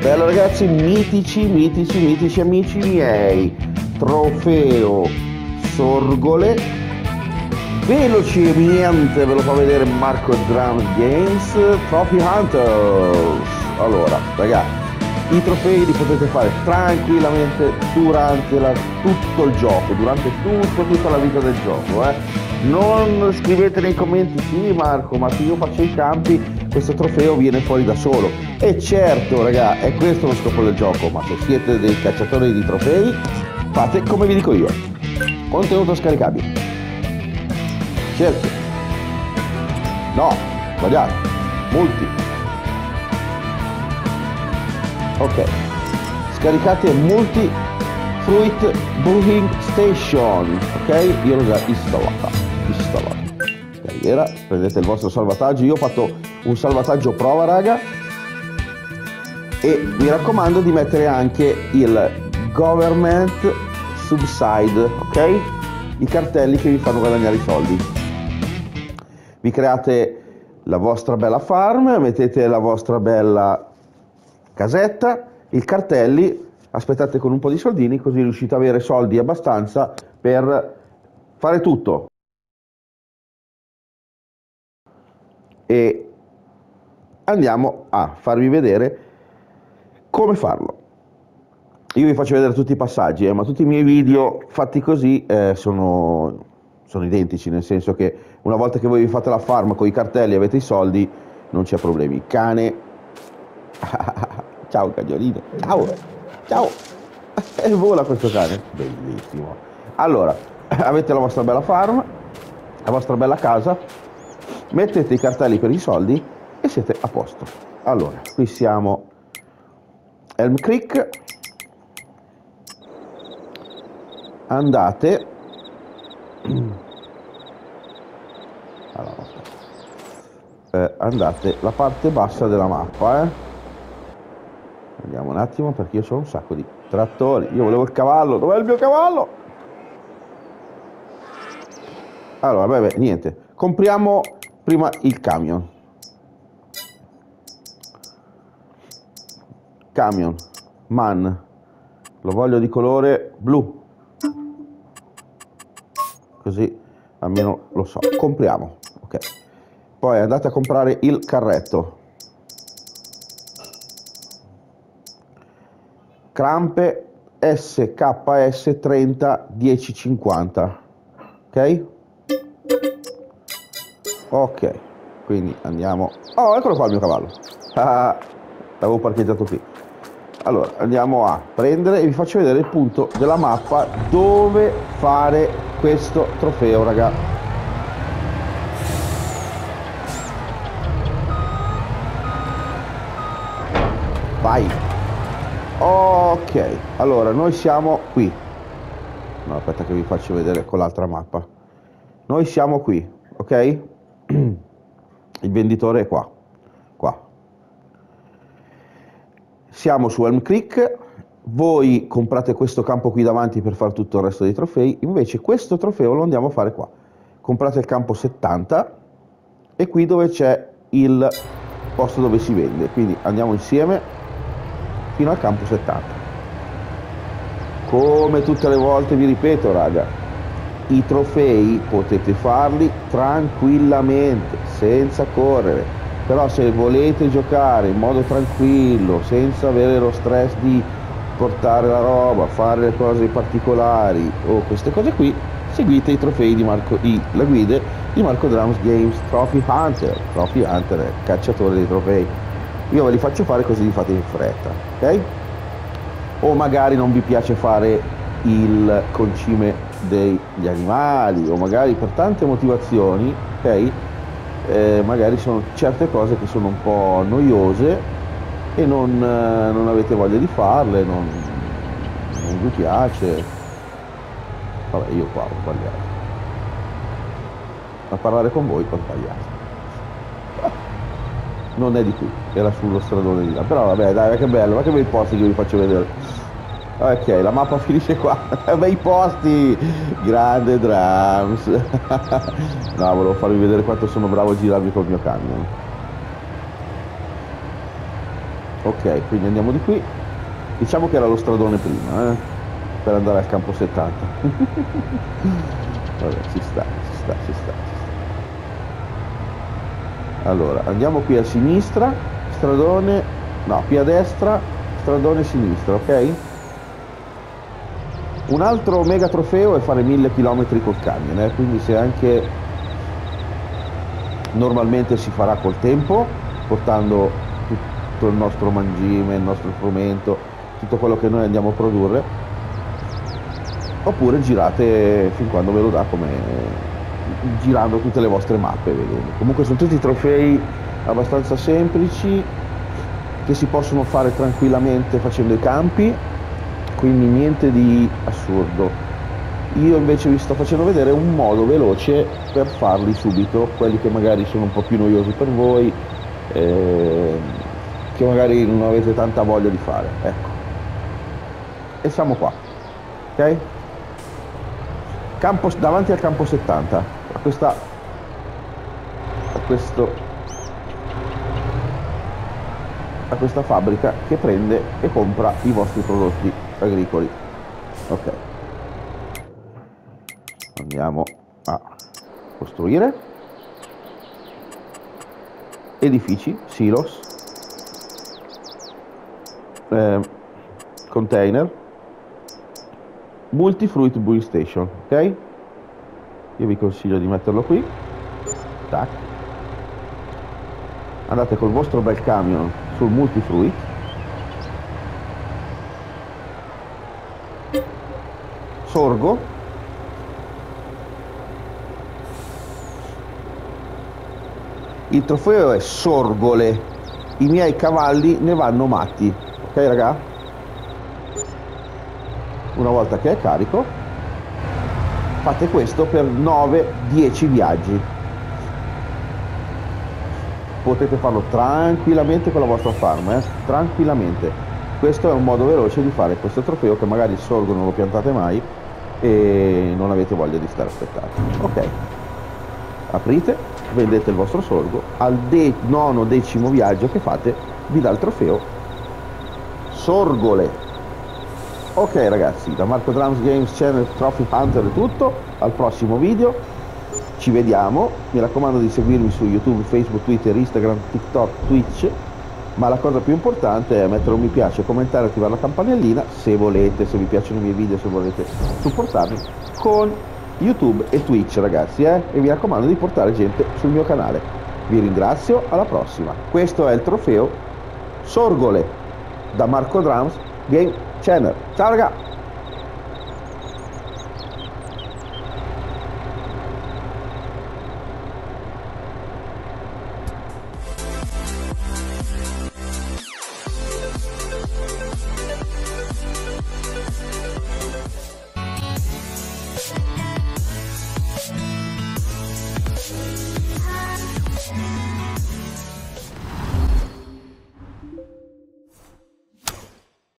Bello ragazzi, mitici, mitici, mitici amici miei. Trofeo Sorgole. Velocemente ve lo fa vedere Marco Drum Games. Trophy Hunters. Allora, ragazzi, i trofei li potete fare tranquillamente durante la, tutto il gioco, durante tutto, tutta la vita del gioco. Eh. Non scrivete nei commenti, sì Marco, ma se io faccio i campi, questo trofeo viene fuori da solo e certo, raga, è questo lo scopo del gioco, ma se siete dei cacciatori di trofei, fate come vi dico io. Contenuto scaricabile. Certo. No, sbagliato. Multi. Ok. Scaricate Multi Fruit Brewing Station. Ok? Io l'ho già installata. Installata. Carriera, prendete il vostro salvataggio. Io ho fatto un salvataggio prova, raga e mi raccomando di mettere anche il government subside, ok? I cartelli che vi fanno guadagnare i soldi. Vi create la vostra bella farm, mettete la vostra bella casetta, i cartelli, aspettate con un po' di soldini così riuscite ad avere soldi abbastanza per fare tutto. E andiamo a farvi vedere come farlo? Io vi faccio vedere tutti i passaggi, eh, ma tutti i miei video fatti così eh, sono, sono, identici, nel senso che una volta che voi vi fate la farm con i cartelli e avete i soldi, non c'è problemi. Cane, ciao cagnolino, ciao, ciao, e vola questo cane, bellissimo. Allora, avete la vostra bella farm, la vostra bella casa, mettete i cartelli per i soldi e siete a posto. Allora, qui siamo. Elm Creek. Andate. Allora, eh, andate la parte bassa della mappa eh. Andiamo un attimo perché io ho un sacco di trattori. Io volevo il cavallo. Dov'è il mio cavallo? Allora vabbè niente. Compriamo prima il camion. Camion. Man. Lo voglio di colore blu. Così almeno lo so. Compriamo. Ok. Poi andate a comprare il carretto crampe SKS 30 1050 ok? Ok quindi andiamo. Oh eccolo qua il mio cavallo. Ah, l'avevo parcheggiato qui. Allora andiamo a prendere e vi faccio vedere il punto della mappa dove fare questo trofeo raga. Vai ok allora noi siamo qui. No aspetta che vi faccio vedere con l'altra mappa. Noi siamo qui ok? Il venditore è qua. Qua. Siamo su Elm Creek, voi comprate questo campo qui davanti per fare tutto il resto dei trofei, invece questo trofeo lo andiamo a fare qua. Comprate il campo 70 e qui dove c'è il posto dove si vende, quindi andiamo insieme fino al campo 70. Come tutte le volte vi ripeto raga, i trofei potete farli tranquillamente, senza correre. Però se volete giocare in modo tranquillo senza avere lo stress di portare la roba fare le cose particolari o queste cose qui seguite i trofei di Marco i, la guida di Marco Drums Games Trophy Hunter. Trophy Hunter è cacciatore dei trofei io ve li faccio fare così li fate in fretta ok o magari non vi piace fare il concime degli animali o magari per tante motivazioni ok eh, magari sono certe cose che sono un po' noiose e non, eh, non avete voglia di farle, non, non, vi piace. Vabbè, io qua ho sbagliato. A parlare con voi ho sbagliato. Non è di qui, era sullo stradone di là. Però vabbè, dai, che bello, ma che bei posti che vi faccio vedere. Ok, la mappa finisce qua. Bei posti! Grande Drums. no, volevo farvi vedere quanto sono bravo a girarmi col mio camion. Ok, quindi andiamo di qui. Diciamo che era lo stradone prima, eh? Per andare al campo 70. Vabbè, ci sta, ci sta, ci sta. Allora, andiamo qui a sinistra, stradone, no, qui a destra, stradone sinistra, ok? Un altro mega trofeo è fare 1000 km col camion, eh? quindi se anche normalmente si farà col tempo, portando tutto il nostro mangime, il nostro strumento, tutto quello che noi andiamo a produrre, oppure girate fin quando ve lo dà come girando tutte le vostre mappe vedete. comunque sono tutti trofei abbastanza semplici che si possono fare tranquillamente facendo i campi quindi niente di assurdo. Io invece vi sto facendo vedere un modo veloce per farli subito quelli che magari sono un po' più noiosi per voi eh, che magari non avete tanta voglia di fare ecco. E siamo qua ok? Campo, davanti al campo 70 a questa. A questo. A questa fabbrica che prende e compra i vostri prodotti agricoli. Ok. Andiamo a costruire. Edifici silos. Eh, container. Multi-fruit buoy station ok io vi consiglio di metterlo qui. Tac. andate col vostro bel camion sul multifruit. Sorgo. Il trofeo è sorgole. I miei cavalli ne vanno matti. Ok raga? Una volta che è carico fate questo per 9-10 viaggi potete farlo tranquillamente con la vostra farm, eh? tranquillamente. Questo è un modo veloce di fare questo trofeo che magari il sorgo non lo piantate mai e non avete voglia di stare aspettando. Ok, aprite, vendete il vostro sorgo, al de- nono decimo viaggio che fate vi dà il trofeo Sorgole. Ok ragazzi, da Marco Drums Games Channel Trophy Hunter è tutto, al prossimo video ci vediamo, mi raccomando di seguirmi su YouTube, Facebook, Twitter, Instagram, TikTok, Twitch, ma la cosa più importante è mettere un mi piace, commentare, attivare la campanellina se volete, se vi piacciono i miei video, se volete supportarmi con YouTube e Twitch ragazzi, eh? e mi raccomando di portare gente sul mio canale. Vi ringrazio, alla prossima. Questo è il trofeo Sorgole da Marco Drums Game Channel. Ciao ragazzi!